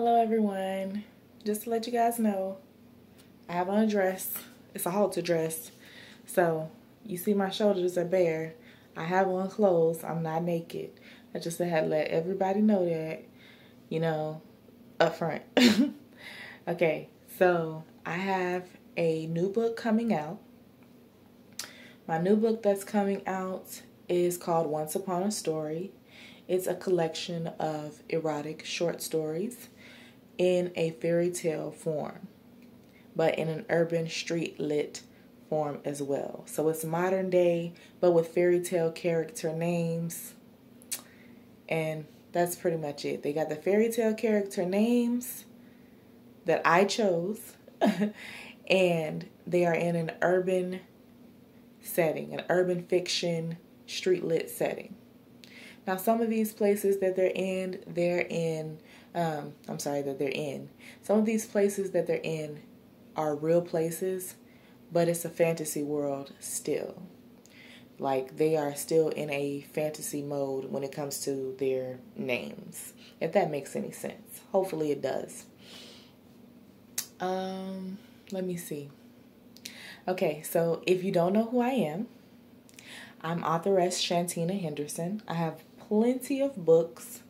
Hello everyone. Just to let you guys know, I have on a dress. It's a halter dress. So you see my shoulders are bare. I have on clothes. I'm not naked. I just had to let everybody know that, you know, up front. okay, so I have a new book coming out. My new book that's coming out is called Once Upon a Story. It's a collection of erotic short stories in a fairy tale form, but in an urban street lit form as well. So it's modern day, but with fairy tale character names. And that's pretty much it. They got the fairy tale character names that I chose, and they are in an urban setting, an urban fiction, street lit setting. Now, some of these places that they're in, they're in um, I'm sorry that they're in. Some of these places that they're in are real places, but it's a fantasy world still. Like they are still in a fantasy mode when it comes to their names. If that makes any sense. Hopefully it does. Um, let me see. Okay, so if you don't know who I am, I'm authoress Shantina Henderson. I have plenty of books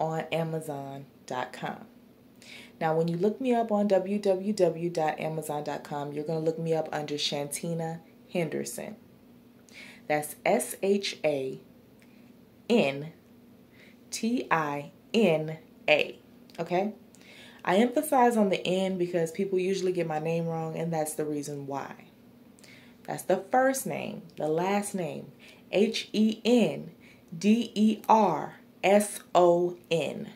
on Amazon.com. Now, when you look me up on www.amazon.com, you're going to look me up under Shantina Henderson. That's S H A N T I N A. Okay? I emphasize on the N because people usually get my name wrong, and that's the reason why. That's the first name, the last name H E N D E R S O N.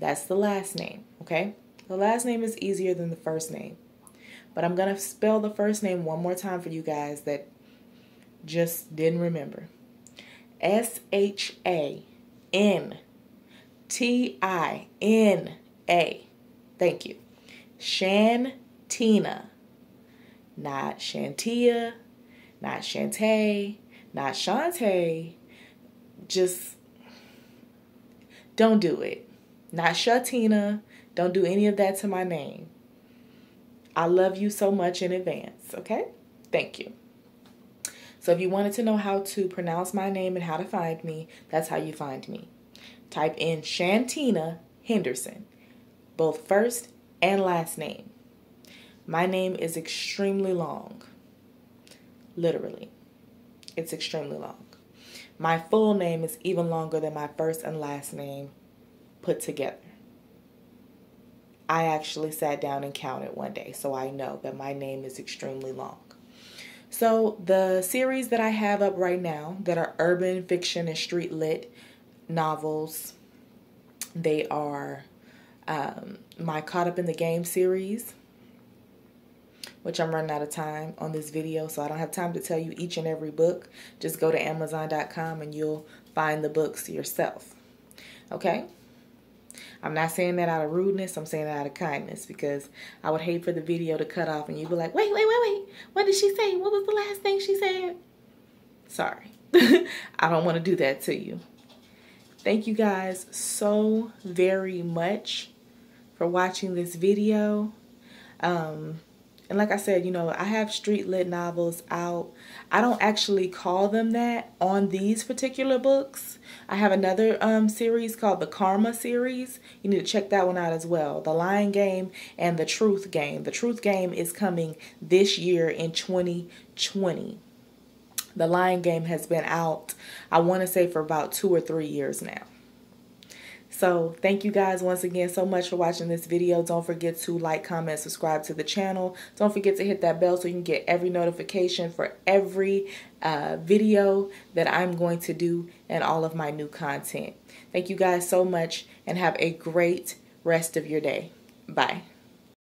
That's the last name, okay? The last name is easier than the first name. But I'm going to spell the first name one more time for you guys that just didn't remember. S H A N T I N A. Thank you. Shantina. Not Shantia, not Shantae, not Shantae. Just don't do it. Not Shatina. Don't do any of that to my name. I love you so much in advance, okay? Thank you. So if you wanted to know how to pronounce my name and how to find me, that's how you find me. Type in Shantina Henderson, both first and last name. My name is extremely long. Literally. It's extremely long. My full name is even longer than my first and last name put together. I actually sat down and counted one day, so I know that my name is extremely long. So, the series that I have up right now that are urban fiction and street lit novels, they are um, my Caught Up in the Game series, which I'm running out of time on this video, so I don't have time to tell you each and every book. Just go to Amazon.com and you'll find the books yourself. Okay? I'm not saying that out of rudeness, I'm saying that out of kindness because I would hate for the video to cut off and you'd be like, wait, wait, wait, wait. What did she say? What was the last thing she said? Sorry. I don't want to do that to you. Thank you guys so very much for watching this video. Um, and like I said, you know, I have street lit novels out. I don't actually call them that on these particular books. I have another um, series called the Karma series. You need to check that one out as well. The Lying Game and the Truth Game. The Truth Game is coming this year in 2020. The Lying Game has been out, I want to say, for about two or three years now. So thank you guys once again so much for watching this video. Don't forget to like, comment, subscribe to the channel. Don't forget to hit that bell so you can get every notification for every uh, video that I'm going to do and all of my new content. Thank you guys so much and have a great rest of your day. Bye.